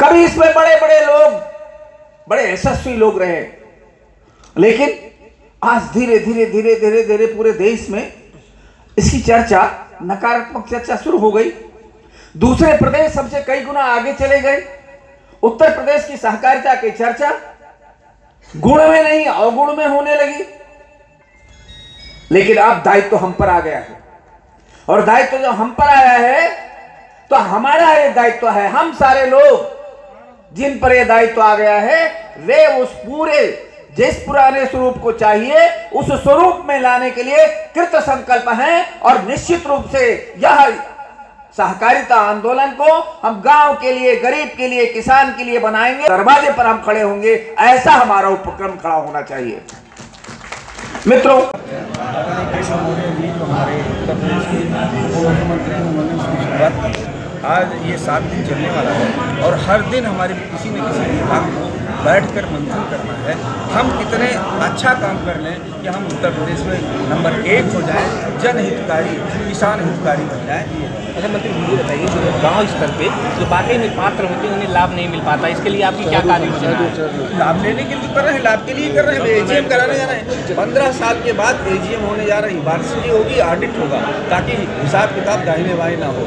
कभी इसमें बड़े बड़े लोग, बड़े यशस्वी लोग रहे। लेकिन आज धीरे धीरे धीरे धीरे धीरे पूरे देश में इसकी चर्चा, नकारात्मक चर्चा शुरू हो गई। दूसरे प्रदेश सबसे कई गुना आगे चले गए। उत्तर प्रदेश की सहकारिता की चर्चा गुण में नहीं, अवगुण में होने लगी। लेकिन अब दायित्व तो हम पर आ गया है। और दायित्व तो जो हम पर आया है तो हमारा ये दायित्व तो है, हम सारे लोग जिन पर यह दायित्व आ गया है, वे उस पूरे, जिस पुराने स्वरूप को चाहिए, उस स्वरूप में लाने के लिए कृत संकल्प हैं और निश्चित रूप से यह सहकारिता आंदोलन को हम गाँव के लिए, गरीब के लिए, किसान के लिए बनाएँगे। दरवाजे पर हम खड़े होंगे, ऐसा हमारा उपक्रम खड़ा होना चाहिए। मित्रों हमारे उत्तर प्रदेश के मुख्यमंत्री आज ये सात दिन चलने वाला है और हर दिन हमारे किसी न किसी विभाग को बैठ कर मंथन करना है। हम कितने अच्छा काम कर लें कि हम उत्तर प्रदेश में नंबर एक हो जाएँ जनहितकारी किसान हितकारी बन जाएँ। अच्छा मंत्री मुझे बताइए जो गाँव स्तर पे जो वाकई में पात्र होते हैं उन्हें लाभ नहीं मिल पाता। इसके लिए आपकी क्या कार्य योजना है? लाभ लेने के लिए कर रहे हैं लाभ के लिए कर रहे हैं। एजीएम कराने जा रहे हैं। पंद्रह साल के बाद एजीएम होने जा रही वार्षिकी होगी ऑडिट होगा ताकि हिसाब किताब दाहिने बाएँ ना हो।